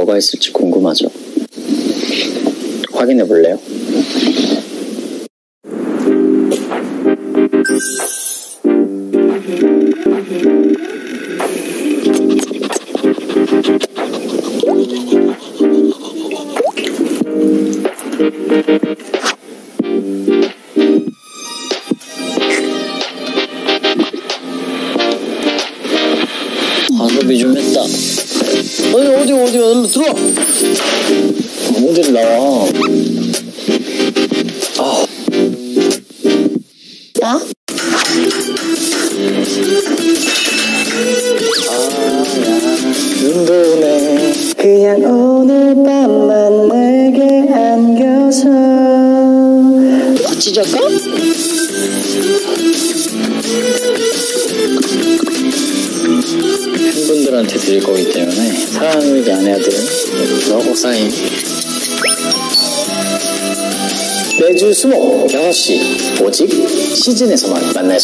뭐가 있을지 궁금하죠? 확인해 볼래요? 과소비 좀 했다. 어디 어디 어디 얼른 들어와. 어디를 나와? 아, 야? 눈도 오네. 그냥 오늘 밤만 내게 안겨서 찢을까? 팬분들한테 드릴 거기 때문에 사랑하는 우리 아내아들은 너하고 사인 매주 수목 6시 오직 시즌에서만 만나요.